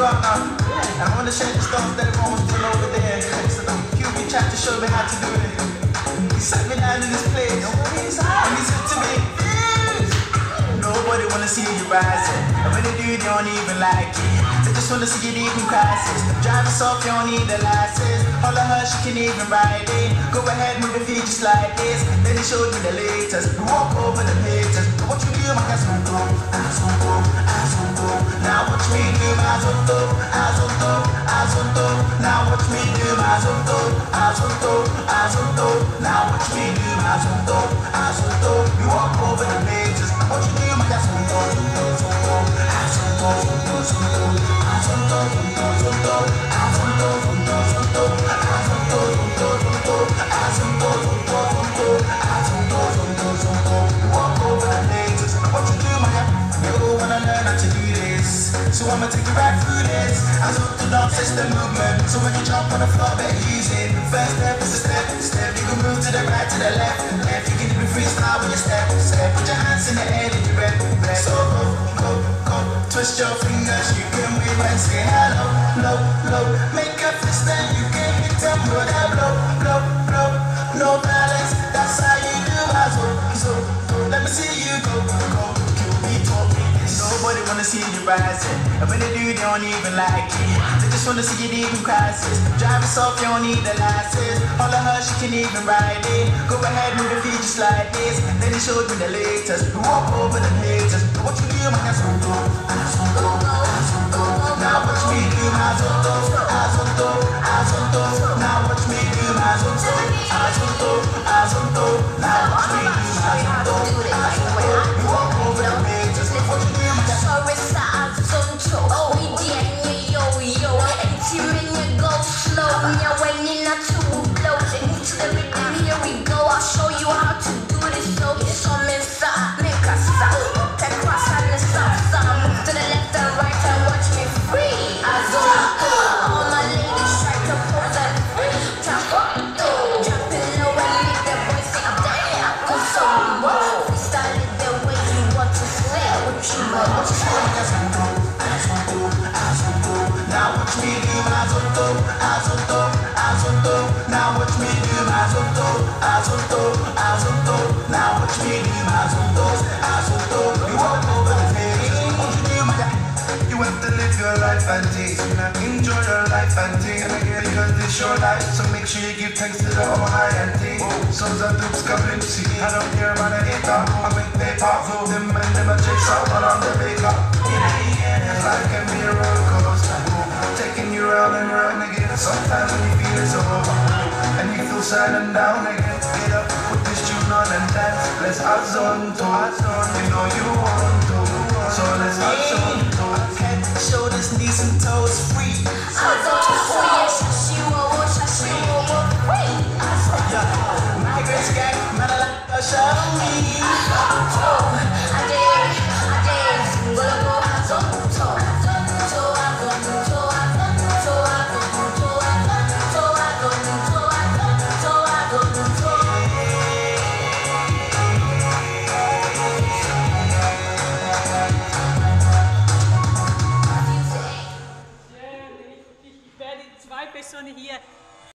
now. I wanna share the stuff that everyone was doing over there. So the Cuban chat to show me how to do it. He sat me down in this place, and he said to me, Nobody wanna see you rising. And when they do, they don't even like it. They just wanna see you leaving crisis. Driving soft, you don't need a license. All of her, she can even ride it. Go ahead, move your feet just like this. Then he showed me the latest. We walk over the haters. What you do, my ass Ass. Now watch me do my. Azonto. Now watch me do my won't go. We walk over the haters. I'ma take you right through this. As up to dance, it's the movement. So when you jump on the floor, use it First step is a step, step. You can move to the right, to the left, left. You can even freestyle when you step, step. Put your hands in the air and you rep, rep So go, go, go. Twist your fingers, you can wave and say hello, low, low rising. When they do, they don't even like it. They just wanna see you leaving crisis. Driving soft, you don't need the license. All of her, she can even ride it. Go ahead, move your feet just like this. Then they showed me the latest. We walk over the haters. What you do, my azonto. Now watch me do my. Azonto. Now me do my zonto, azonto, azonto. Now watch me do my zonto, azonto, azonto. Now watch me do my zonto, azonto. You walk over the. What you have to live your life and take Enjoy your life and take Because this your life So make sure you give thanks to the Almighty and take Sons of dukes come I don't care about a hater I make paper them and them a out But I'm the baker Sometimes when you feel it's over And you feel sad and down again Get up, put this tune on and dance. Let's have zone to You know you want to. So let's have zone to Head, shoulders, knees and toes free. Azonto, yeah, shashi wo wo, shashi wo wo, free Yeah, my grace gang, man, I like a show me. I did